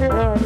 Yeah.